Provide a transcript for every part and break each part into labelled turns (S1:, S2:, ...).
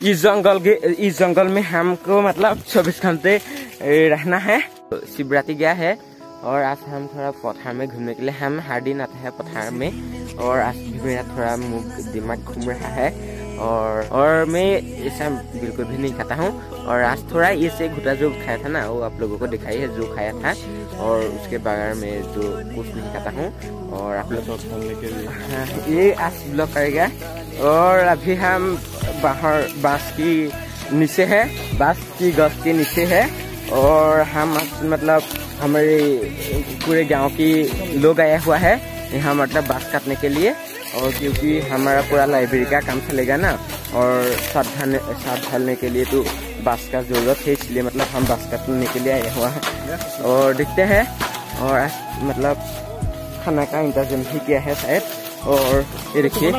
S1: इस जंगल के इस जंगल में हमको मतलब चौबीस घंटे रहना है तो शिवरात्रि गया है और आज हम थोड़ा पठार में घूमने के लिए हम हर दिन आते हैं पठार में और आज भी मेरा थोड़ा मुख दिमाग घूम रहा है और और मैं ऐसा बिल्कुल भी नहीं खाता हूँ। और आज थोड़ा ये से घुटा जो खाया था ना वो आप लोगों को दिखाई है जो खाया था। और उसके बगैर में जो कुछ नहीं खाता हूँ। और आप लोग ये आज ब्लॉग करेगा। और अभी हम बाहर बाँस की नीचे है बाँस की गछ के नीचे है। और हम मतलब हमारे पूरे गाँव की लोग आया हुआ है यहाँ मतलब बाँस काटने के लिए। और क्योंकि हमारा पूरा लाइब्रेरी का काम चलेगा ना, और साथ ढालने साथ ढालने के लिए तो बाँस का ज़रूरत है, इसलिए मतलब हम बाँस काटने के लिए आया हुआ है। और देखते हैं, और मतलब खाना का इंतज़ाम भी किया है शायद। और ये देखिए,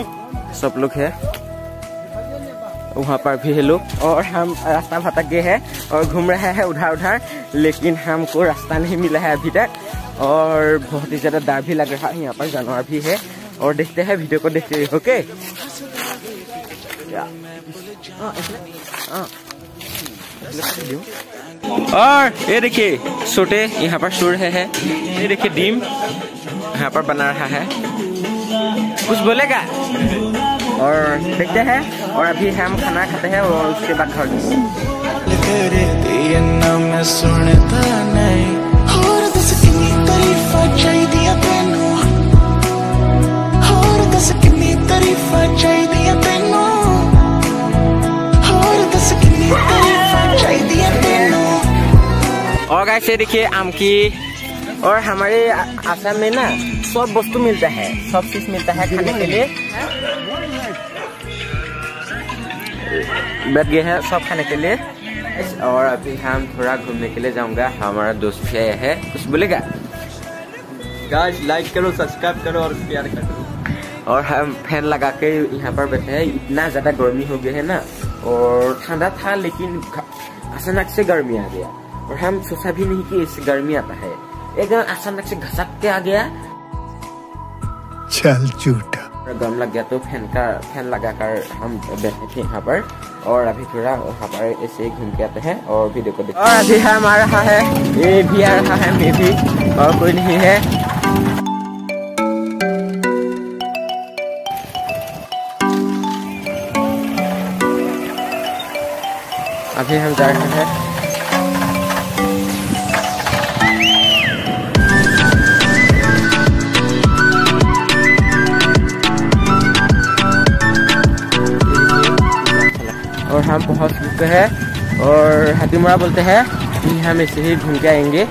S1: सब लोग है। वहाँ पर भी है लोग, और हम रास्ता भटक गए हैं, और घूम रहे हैं उधर उधर, लेकिन हमको रास्ता नहीं मिला है अभी तक। और बहुत ही ज़्यादा डर भी लग रहा है, यहाँ पर जानवर भी है। और देखते हैं वीडियो को देखते हैं ओके हाँ, हाँ। और ये देखिए छोटे यहाँ पर सो है, है। ये देखिए डीम यहाँ पर बना रहा है। कुछ बोलेगा? और देखते हैं और अभी हम खाना खाते हैं और उसके बाद घर
S2: सुनता
S1: नहीं। कैसे देखिए आम की और हमारे आसाम में ना सब वस्तु मिलता है सब चीज़ मिलता है खाने के लिए। बैठ गए हैं सब खाने के लिए। और अभी हम थोड़ा घूमने के लिए जाऊँगा हमारा दोस्त भी आया है कुछ बोलेगा?
S3: गाइस लाइक करो सब्सक्राइब करो और प्यार करो।
S1: और हम फ़ैन लगा के यहाँ पर बैठे हैं इतना ज़्यादा गर्मी हो गया है ना और ठंडा था लेकिन अचानक से गर्मी आ गया। और हम सोचा भी नहीं कि इससे गर्मी आता है। एकदम अचानक से घसक के आ गया।
S2: चल झूठा।
S1: गर्म लग गया तो फ़ैन का फ़ैन लगाकर हम बैठे थे यहाँ पर। और अभी थोड़ा वहाँ पर ऐसे घूम के आते हैं और वीडियो को देखते और अभी हम आ रहा है ये भी आ रहा है मैं भी। और कोई नहीं है। अभी हम जा रहे हैं। हम पहुँच चुके हैं और हाथीमुड़ा बोलते हैं कि हम ऐसे ही घूम के आएँगे।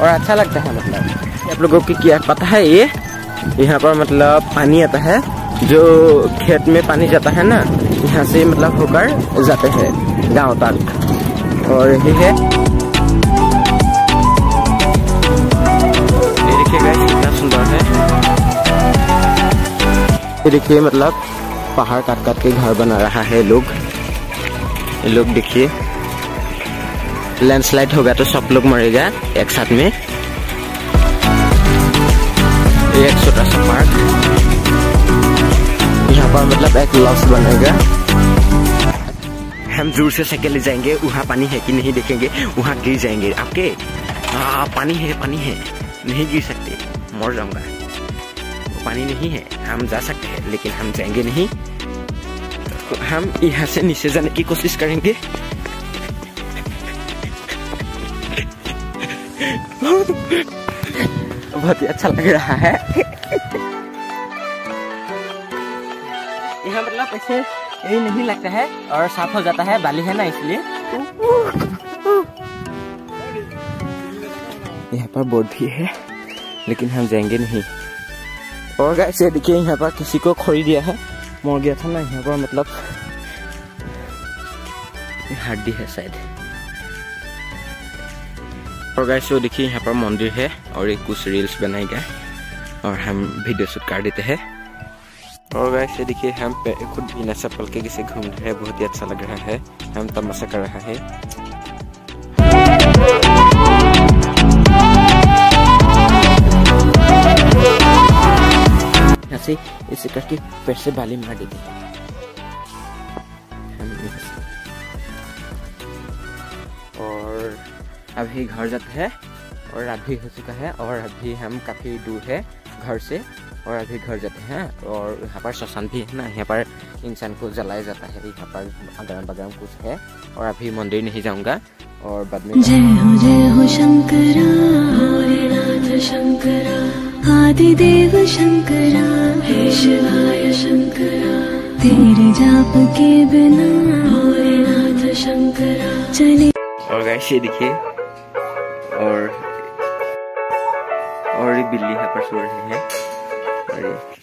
S1: और अच्छा लगता है मतलब। आप लोगों की क्या पता है ये? यहाँ पर मतलब पानी आता है, जो खेत में पानी जाता है ना, यहाँ से मतलब होकर जाते हैं गाँव तक। और यही है। सुंदर है। देखिए मतलब पहाड़ काट काट के घर बना रहा है लोग। लोग देखिए। लैंडस्लाइड होगा तो सब लोग मरेगा एक साथ में। एक छोटा सा पार्क यहाँ पर मतलब एक लॉस बनेगा। हम दूर से साइकिल ले जाएँगे, वहाँ पानी है कि नहीं देखेंगे, वहाँ गिर जाएँगे। आपके? हाँ पानी है पानी है। नहीं गिर सकते। मर जाऊँगा। पानी नहीं है, हम जा सकते हैं, लेकिन हम जाएँगे नहीं। हम यहाँ से नीचे जाने की कोशिश करेंगे। बहुत ही अच्छा लग रहा है। यहाँ मतलब ऐसे यही नहीं लगता है और साफ़ हो जाता है, बाली है ना इसलिए। यहाँ पर बोर्ड भी है, लेकिन हम जाएँगे नहीं। और ऐसे देखिए, यहाँ पर किसी को खोई दिया है। मर गया था ना यहाँ पर मतलब हड्डी है शायद। और गाइस वो देखिए यहाँ पर मंदिर है और एक कुछ रील्स बनाएगा और हम वीडियो शूट कर देते हैं। और ये देखिए हम पे खुद बिना चप्पल के किसे घूम रहे हैं, बहुत ही अच्छा लग रहा है। हम तमाशा कर रहा है। से इसे करके पैर से बाली मार देते हैं। और अभी घर जाते हैं, और रात भी हो चुका है, और अभी हम काफ़ी दूर है घर से, और अभी घर जाते हैं, और यहाँ पर श्मशान भी है ना, यहाँ पर इंसान को जलाया जाता है, यहाँ पर अगरम बगरम कुछ है, और अभी मंदिर नहीं जाऊँगा, और बाद में
S4: जय हो जय हो शंकरा। आदिदेव शंकरा। हे शिवाय शंकरा। तेरे जाप के बिना भोलेनाथ शंकरा। चले।
S1: और गाइस ये देखिए और और ये बिल्ली यहाँ पर सो रही है। और ये